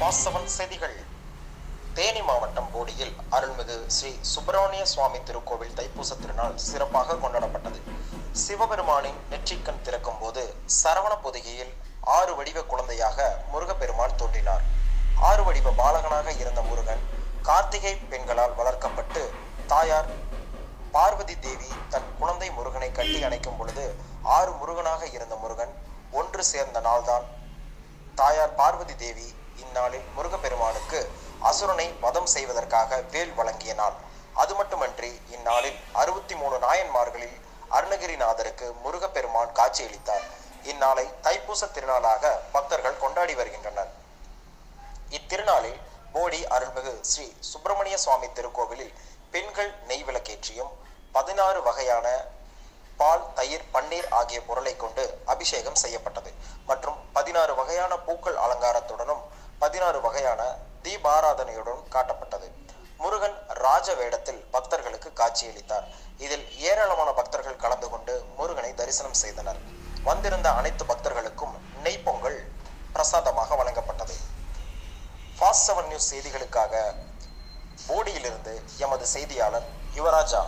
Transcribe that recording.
வாசவன் செய்திகள். தேனி மாவட்டம் போடியில் அருள்மிகு ஸ்ரீ சுப்பிரமணிய சுவாமி திருக்கோவில் தைப்பூச திருநாள் சிறப்பாக கொண்டாடப்பட்டது. சிவபெருமானின் நெற்றிக்கண் திறக்கும் போது சரவண பொதிகையில் ஆறு வடிவ குழந்தையாக முருகப்பெருமான் தோன்றினார். ஆறு வடிவ பாலகனாக இருந்த முருகன் கார்த்திகை பெண்களால் வளர்க்கப்பட்டு தாயார் பார்வதி தேவி தன் குழந்தை முருகனை கட்டி அணைக்கும் பொழுது ஆறு முருகனாக இருந்த முருகன் ஒன்று சேர்ந்த நாள்தான். தாயார் பார்வதி தேவி இந்நாளில் முருகப்பெருமானுக்கு அசுரனை வதம் செய்வதற்காக வேல் வழங்கிய நாள் அது மட்டுமன்றி இந்நாளில் அறுபத்தி மூணு நாயன்மார்களில் அருணகிரிநாதருக்கு முருகப்பெருமான் காட்சியளித்தார். இந்நாளை தைப்பூச திருநாளாக பக்தர்கள் கொண்டாடி வருகின்றனர். இத்திருநாளில் போடி அருள்மிகு ஸ்ரீ சுப்பிரமணிய சுவாமி திருக்கோவிலில் பெண்கள் நெய் விளக்கேற்றியும் பதினாறு வகையான பால் தயிர் பன்னீர் ஆகிய பொருளை கொண்டு அபிஷேகம் செய்யப்பட்டது. மற்றும் பதினாறு வகையான பூக்கள் அலங்காரத்துடனும் பதினாறு வகையான தீபாராதனையுடன் காட்டப்பட்டது. முருகன் ராஜ வேடத்தில் பக்தர்களுக்கு காட்சியளித்தார். இதில் ஏராளமான பக்தர்கள் கலந்து கொண்டு முருகனை தரிசனம் செய்தனர். வந்திருந்த அனைத்து பக்தர்களுக்கும் நெய்ப்பொங்கல் பிரசாதமாக வழங்கப்பட்டது. ஃபாஸ்ட் செவன் நியூஸ் செய்திகளுக்காக போடியிலிருந்து எமது செய்தியாளர் யுவராஜா